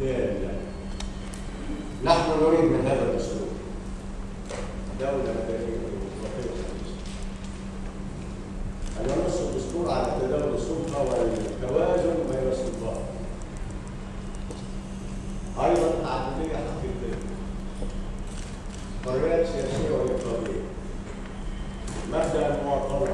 دالة نحن نريد من هذا الدستور دولة مدنية ديمقراطية حديثة أن ينص الدستور على تداول السلطة والتوازن بين السلطات. أيضا تعددية حقيقية حريات سياسية وإقتصادية مبدأ المواطنة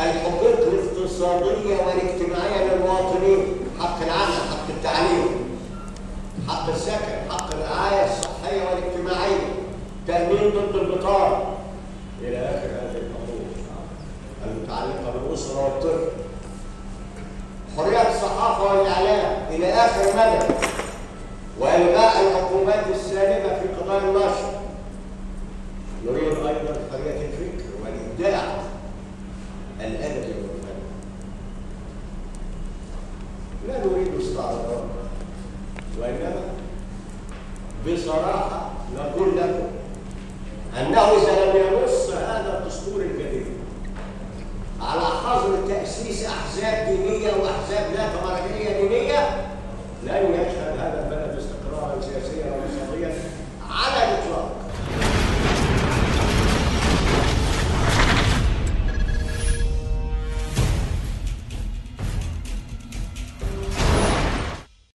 الحقوق الاقتصادية والاجتماعية للمواطنين حق العمل حق التعليم حق السكن حق الرعاية الصحية والاجتماعية. تأمين ضد البطالة. إلى آخر هذه الحقوق المتعلقة بالأسرة والطفل حرية الصحافة والإعلام. إلى آخر مدى. لا نريد استعراضات وإنما بصراحة نقول لكم أنه إذا لم ينص هذا الدستور الجديد على حظر تأسيس أحزاب دينية وأحزاب ذات مرجعية دينية لن يشهد هذا البلد استقرارا سياسيا واقتصاديا